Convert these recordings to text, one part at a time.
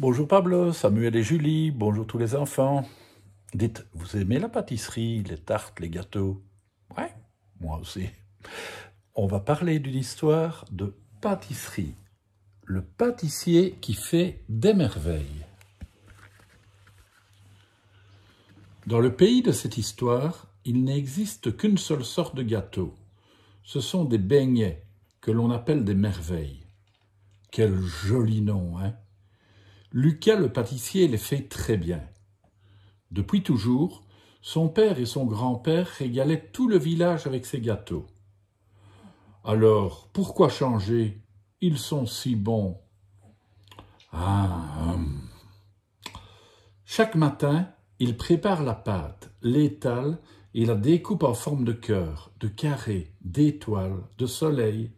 Bonjour Pablo, Samuel et Julie, bonjour tous les enfants. Dites, vous aimez la pâtisserie, les tartes, les gâteaux? Ouais, moi aussi. On va parler d'une histoire de pâtisserie. Le pâtissier qui fait des merveilles. Dans le pays de cette histoire, il n'existe qu'une seule sorte de gâteau. Ce sont des beignets que l'on appelle des merveilles. Quel joli nom, hein? Lucas le pâtissier les fait très bien. Depuis toujours, son père et son grand-père régalaient tout le village avec ses gâteaux. Alors, pourquoi changer? Ils sont si bons. Ah. Hum. Chaque matin, il prépare la pâte, l'étale et la découpe en forme de cœur, de carré, d'étoile, de soleil.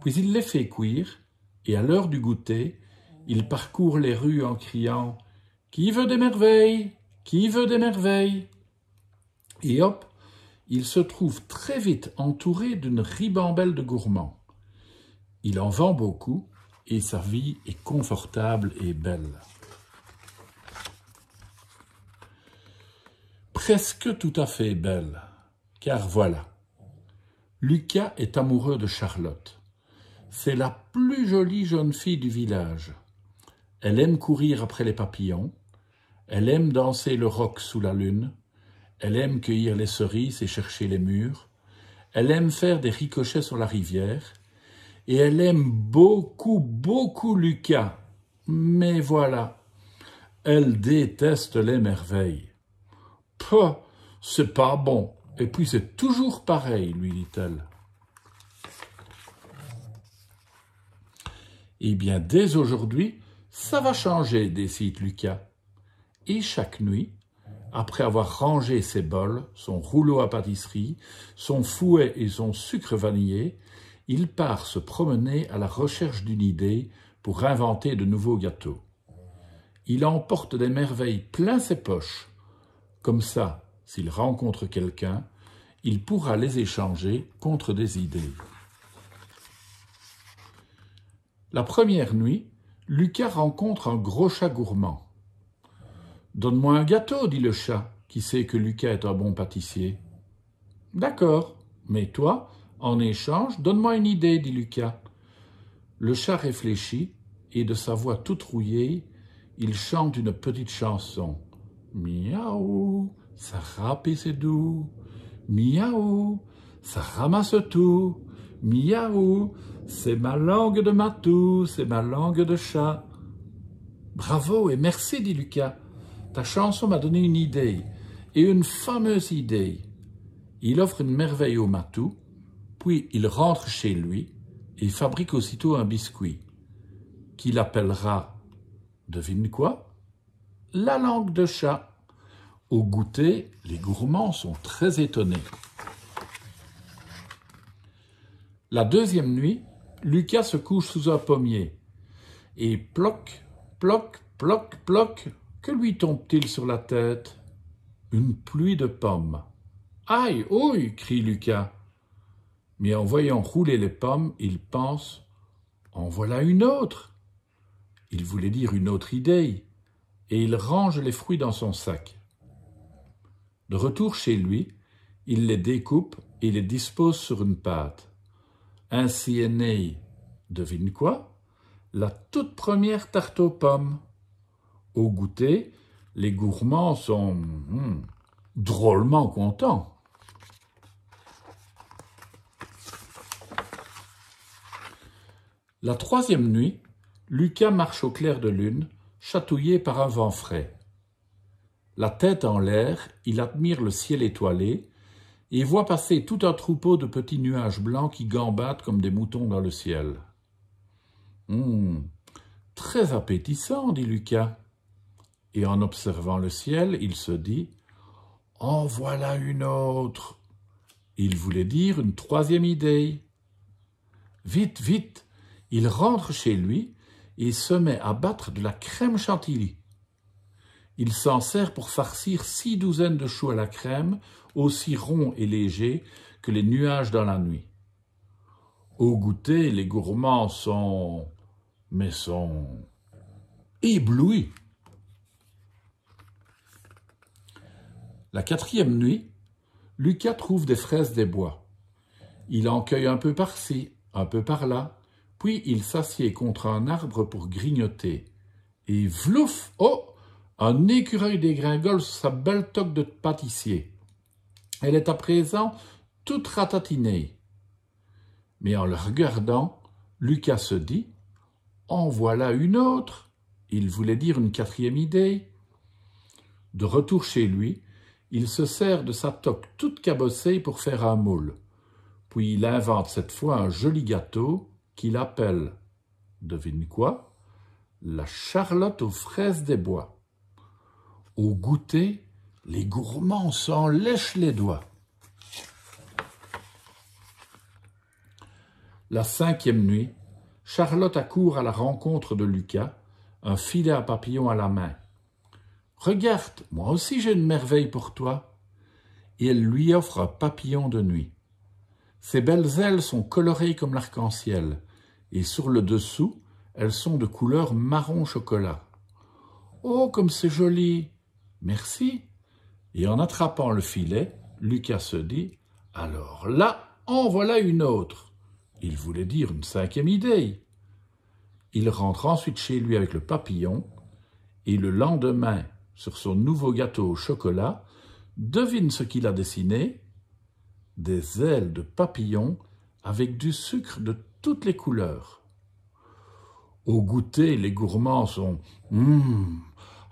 Puis il les fait cuire et à l'heure du goûter, il parcourt les rues en criant Qui veut des merveilles? Qui veut des merveilles? Et hop, il se trouve très vite entouré d'une ribambelle de gourmands. Il en vend beaucoup et sa vie est confortable et belle. Presque tout à fait belle, car voilà, Lucas est amoureux de Charlotte. C'est la plus jolie jeune fille du village. Elle aime courir après les papillons, elle aime danser le roc sous la lune, elle aime cueillir les cerises et chercher les murs, elle aime faire des ricochets sur la rivière, et elle aime beaucoup, beaucoup Lucas. Mais voilà, elle déteste les merveilles. Pouh, c'est pas bon, et puis c'est toujours pareil, lui dit-elle. Eh bien, dès aujourd'hui, ça va changer, décide Lucas. Et chaque nuit, après avoir rangé ses bols, son rouleau à pâtisserie, son fouet et son sucre vanillé, il part se promener à la recherche d'une idée pour inventer de nouveaux gâteaux. Il emporte des merveilles plein ses poches. Comme ça, s'il rencontre quelqu'un, il pourra les échanger contre des idées. La première nuit, Lucas rencontre un gros chat gourmand. Donne-moi un gâteau, dit le chat, qui sait que Lucas est un bon pâtissier. D'accord, mais toi, en échange, donne-moi une idée, dit Lucas. Le chat réfléchit, et de sa voix toute rouillée, il chante une petite chanson. Miaou, ça râpe et c'est doux. Miaou, ça ramasse tout. Miaou, c'est ma langue de matou, c'est ma langue de chat. Bravo et merci, dit Lucas. Ta chanson m'a donné une idée, et une fameuse idée. Il offre une merveille au matou, puis il rentre chez lui et fabrique aussitôt un biscuit, qu'il appellera, devine quoi? La langue de chat. Au goûter, les gourmands sont très étonnés. La deuxième nuit, Lucas se couche sous un pommier. Et ploc, ploc, ploc, ploc, que lui tombe-t-il sur la tête? Une pluie de pommes. Aïe, ouille crie Lucas. Mais en voyant rouler les pommes, il pense En voilà une autre Il voulait dire une autre idée, et il range les fruits dans son sac. De retour chez lui, il les découpe et les dispose sur une pâte. Ainsi est née, devine quoi? La toute première tarte aux pommes. Au goûter, les gourmands sont hmm, drôlement contents. La troisième nuit, Lucas marche au clair de lune, chatouillé par un vent frais. La tête en l'air, il admire le ciel étoilé et voit passer tout un troupeau de petits nuages blancs qui gambadent comme des moutons dans le ciel. Hum, très appétissant, dit Lucas. Et en observant le ciel, il se dit En voilà une autre. Il voulait dire une troisième idée. Vite, vite, il rentre chez lui et se met à battre de la crème chantilly. Il s'en sert pour farcir six douzaines de choux à la crème, aussi ronds et légers que les nuages dans la nuit. Au goûter, les gourmands sont... mais sont... ébloui. La quatrième nuit, Lucas trouve des fraises des bois. Il en cueille un peu par-ci, un peu par-là, puis il s'assied contre un arbre pour grignoter. Et vlouf Oh Un écureuil dégringole sur sa belle toque de pâtissier. Elle est à présent toute ratatinée. Mais en le regardant, Lucas se dit En voilà une autre. Il voulait dire une quatrième idée. De retour chez lui, il se sert de sa toque toute cabossée pour faire un moule. Puis il invente cette fois un joli gâteau qu'il appelle, devine quoi, la charlotte aux fraises des bois. Au goûter, les gourmands s'en lèchent les doigts. La cinquième nuit, Charlotte accourt à la rencontre de Lucas, un filet à papillons à la main. Regarde, moi aussi j'ai une merveille pour toi. Et elle lui offre un papillon de nuit. Ses belles ailes sont colorées comme l'arc-en-ciel, et sur le dessous, elles sont de couleur marron chocolat. Oh, comme c'est joli Merci. Et en attrapant le filet, Lucas se dit Alors là, en voilà une autre. Il voulait dire une cinquième idée. Il rentre ensuite chez lui avec le papillon, et le lendemain, sur son nouveau gâteau au chocolat, devine ce qu'il a dessiné Des ailes de papillon avec du sucre de toutes les couleurs. Au goûter, les gourmands sont hum,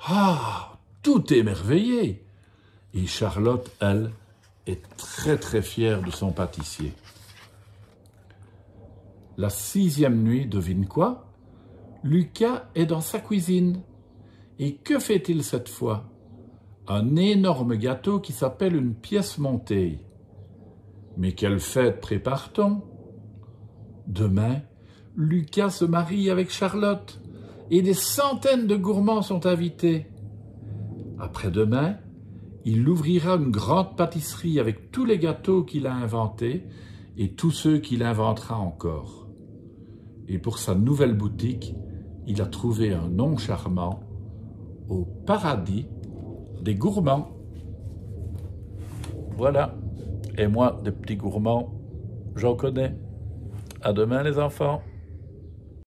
Ah Tout émerveillé Et Charlotte, elle, est très très fière de son pâtissier. La sixième nuit, devine quoi? Lucas est dans sa cuisine. Et que fait-il cette fois? Un énorme gâteau qui s'appelle une pièce montée. Mais quelle fête prépare-t-on? Demain, Lucas se marie avec Charlotte et des centaines de gourmands sont invités. Après-demain, il ouvrira une grande pâtisserie avec tous les gâteaux qu'il a inventés et tous ceux qu'il inventera encore. Et pour sa nouvelle boutique, il a trouvé un nom charmant, au paradis des gourmands. Voilà. Et moi, des petits gourmands, j'en connais. À demain les enfants.